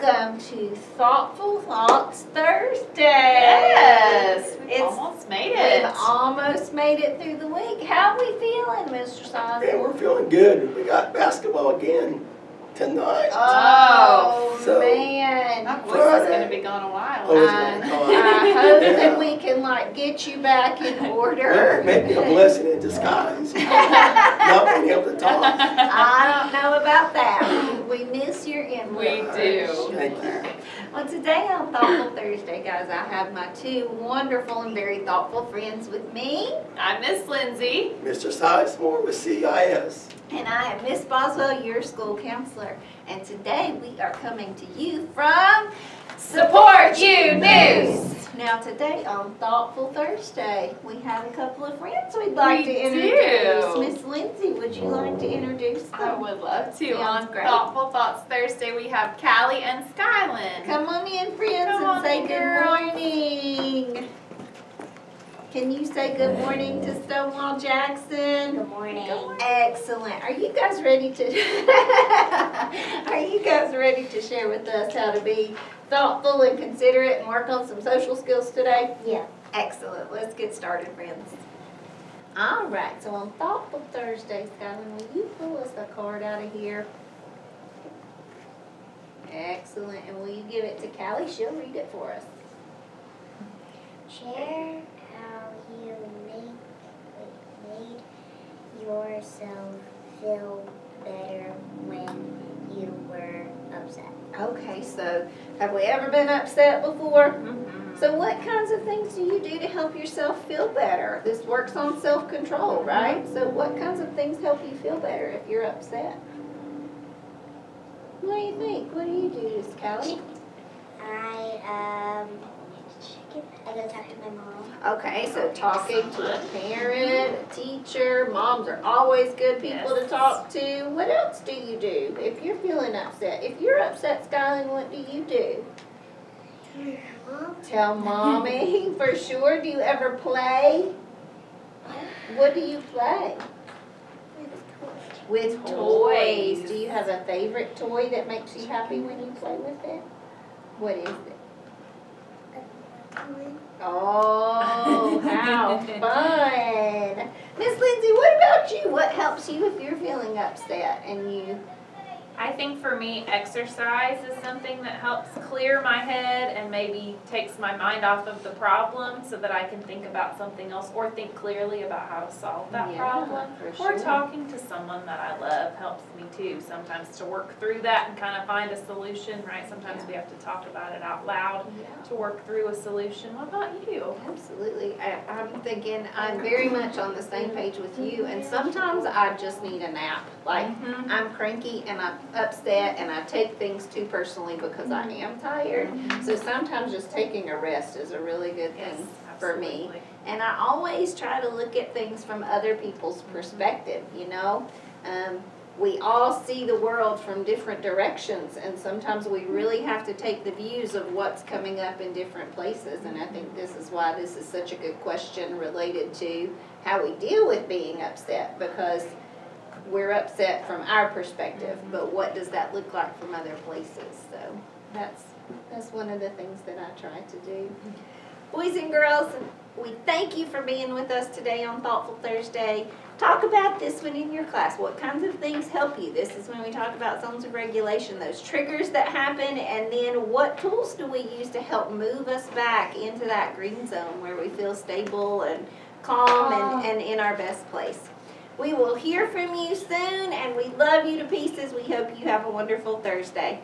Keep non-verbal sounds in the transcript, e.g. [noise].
Thoughtful Thoughts Thursday. Yes, we've It's- almost made it. We've almost made it through the week. How are we feeling, Mr. Yeah, Simon? we're feeling good. We got basketball again tonight. Oh, oh So- man. My voice is gonna be gone a while. Oh, I. I hope that we can like get you back in Well, [laughs] order. Maybe a blessing in disguise. [laughs] Not being able to talk. I don't know about that. We miss your input. We do. Thank you. Well, today on Thoughtful Thursday, guys, I have my two wonderful and very thoughtful friends with me. I'm Miss Lindsay. Mr. Sizemore with CIS. And I am Miss Boswell, your school counselor. And today we are coming to you from Support You News. Now, today on Thoughtful Thursday, we have a couple of friends we'd like We to introduce. Miss Lindsay, would you like to introduce them? I them? would love to. Sounds On great. Thoughtful Thoughts Thursday, we have Callie and Skylin. Come on in, friends, Come and say good girls. morning. Can you say good morning to Stonewall Jackson? Good morning. Excellent. Are you guys ready to Are you guys ready to share with us how to be thoughtful and considerate and work on some social skills today? Yeah. Excellent. Let's get started, friends. All right. So on Thoughtful Thursday, Skyline, will you pull us a card out of here? Excellent. And will you give it to Callie? She'll read it for us. Share how you make made yourself feel better when you were upset. Okay, so have we ever been upset before? So what kinds of things do you do to help yourself feel better? This works on self-control, right? So what kinds of things help you feel better if you're upset? What do you think? What do you do, Miss Callie? I um I go talk to my mom. Okay, so talking to a parent, a teacher, moms are always good people to talk to. What else do you do if you're feeling upset? If you're upset, Skyline, what do you do? Mom? Tell mommy [laughs] for sure. Do you ever play? What do you play? With toys. Toys. Do you have a favorite toy that makes you happy when you play with it? What is it? Oh, how [laughs] fun. Miss Lindsay, what about you? What helps you if you're feeling upset and you I think for me, exercise is something that helps clear my head and maybe takes my mind off of the problem so that I can think about something else or think clearly about how to solve that Yeah, problem. for Or talking to someone that I love helps me too, sometimes to work through that and kind of find a solution, right? Sometimes Yeah. we have to talk about it out loud Yeah. to work through a solution. What about you? Absolutely. I, I'm thinking I'm very much on the same page with you, and sometimes I just need a nap. Like, Mhm. I'm cranky and I'm upset and I take things too personally because I am tired. So sometimes just taking a rest is a really good Yes, thing for me. And I always try to look at things from other people's perspective, you know? Um, we all see the world from different directions, and sometimes we really have to take the views of what's coming up in different places. And I think this is why this is such a good question related to how we deal with being upset, because we're upset from our perspective, but what does that look like from other places? So that's that's one of the things that I try to do. Boys and girls, we thank you for being with us today on Thoughtful Thursday. Talk about this one in your class. What kinds of things help you? This is when we talk about zones of regulation, those triggers that happen, and then what tools do we use to help move us back into that green zone where we feel stable and calm and, ah. and in our best place. We will hear from you soon, and we love you to pieces. We hope you have a wonderful Thursday.